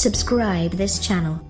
Subscribe this channel